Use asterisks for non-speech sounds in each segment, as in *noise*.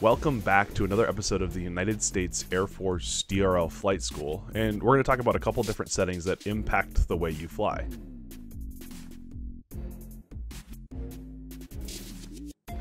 Welcome back to another episode of the United States Air Force DRL Flight School, and we're going to talk about a couple different settings that impact the way you fly.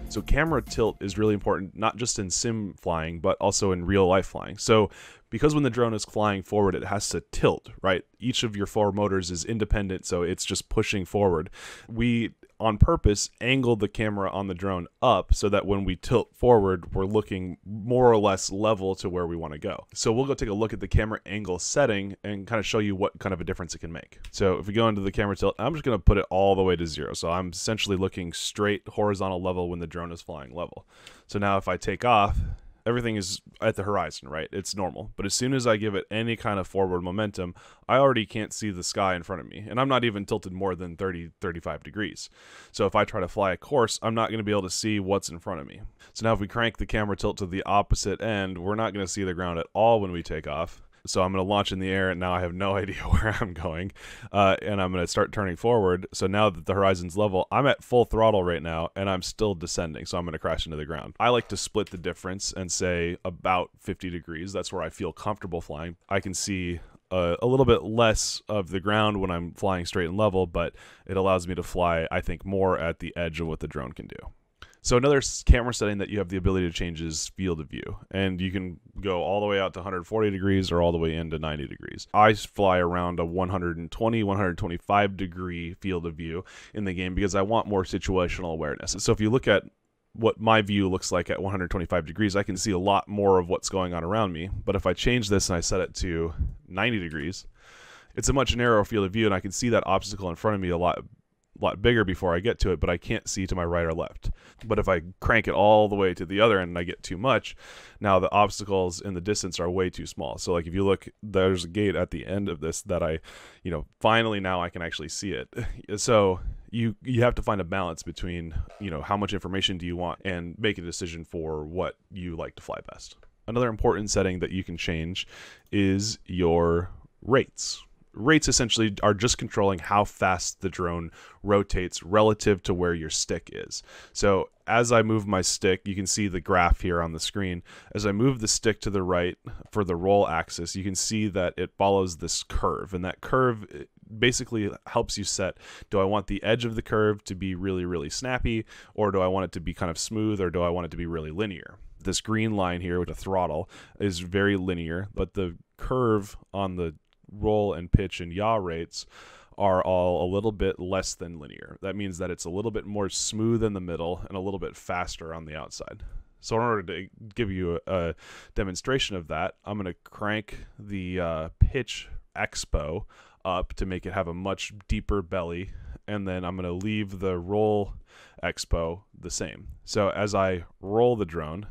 So camera tilt is really important, not just in sim flying, but also in real life flying. So because when the drone is flying forward, it has to tilt, right? Each of your four motors is independent, so it's just pushing forward. We on purpose angled the camera on the drone up so that when we tilt forward, we're looking more or less level to where we want to go. So we'll go take a look at the camera angle setting and kind of show you what kind of a difference it can make. So if we go into the camera tilt, I'm just going to put it all the way to zero. So I'm essentially looking straight horizontal level when the drone is flying level. So now if I take off, everything is at the horizon, right? It's normal. But as soon as I give it any kind of forward momentum, I already can't see the sky in front of me. And I'm not even tilted more than 30, 35 degrees. So if I try to fly a course, I'm not going to be able to see what's in front of me. So now if we crank the camera tilt to the opposite end, we're not going to see the ground at all when we take off. So I'm going to launch in the air, and now I have no *laughs* idea where I'm going. Uh, and I'm going to start turning forward. So now that the horizon's level, I'm at full throttle right now, and I'm still descending. So I'm going to crash into the ground. I like to split the difference and say about 50 degrees. That's where I feel comfortable flying. I can see a, a, little bit less of the ground when I'm flying straight and level, but it allows me to fly, I think, more at the edge of what the drone can do. So another camera setting that you have the ability to change is field of view, and you can go all the way out to 140 degrees or all the way into 90 degrees. I fly around a 120, 125 degree field of view in the game because I want more situational awareness. So if you look at what my view looks like at 125 degrees, I can see a lot more of what's going on around me. But if I change this and I set it to 90 degrees, it's a much narrower field of view, and I can see that obstacle in front of me a lot lot bigger before I get to it, but I can't see to my right or left. But if I crank it all the way to the other end and I get too much, now the obstacles in the distance are way too small. So like if you look, there's a gate at the end of this that I, you know, finally now I can actually see it. *laughs* so you you have to find a balance between, you know, how much information do you want and make a decision for what you like to fly best. Another important setting that you can change is your rates rates essentially are just controlling how fast the drone rotates relative to where your stick is. So as I move my stick, you can see the graph here on the screen. As I move the stick to the right for the roll axis, you can see that it follows this curve, and that curve eh, basically helps you set do I want the edge of the curve to be really, really snappy, or do I want it to be kind of smooth, or do I want it to be really linear? This green line here with the throttle is very linear, but the curve on the roll and pitch and yaw rates are all a little bit less than linear. That means that it's a little bit more smooth in the middle and a little bit faster on the outside. So in order to give you a, demonstration of that, I'm going to crank the uh, pitch expo up to make it have a much deeper belly, and then I'm going to leave the roll expo the same. So as I roll the drone,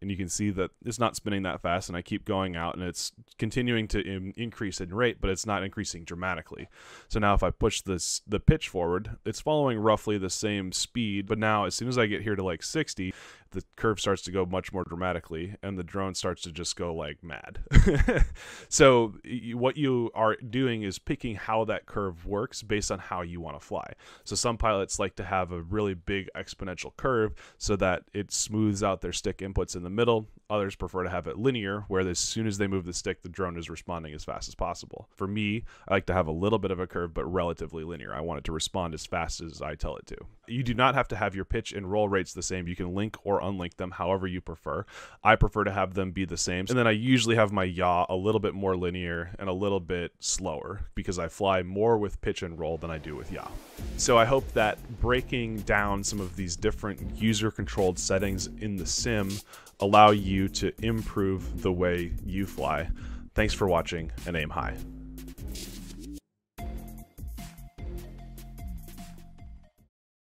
and you can see that it's not spinning that fast and I keep going out and it's continuing to increase in rate but it's not increasing dramatically. So now if I push this the pitch forward, it's following roughly the same speed, but now as soon as I get here to like 60, the curve starts to go much more dramatically and the drone starts to just go like mad. *laughs* so what you are doing is picking how that curve works based on how you want to fly. So some pilots like to have a really big exponential curve so that it smooths out their stick inputs in the middle. Others prefer to have it linear where as soon as they move the stick the drone is responding as fast as possible. For me, I like to have a little bit of a curve but relatively linear. I want it to respond as fast as I tell it to. You do not have to have your pitch and roll rates the same. You can link or unlink them however you prefer. I prefer to have them be the same. And then I usually have my yaw a little bit more linear and a little bit slower because I fly more with pitch and roll than I do with yaw. So I hope that breaking down some of these different user controlled settings in the sim allow you to improve the way you fly. Thanks for watching and aim high.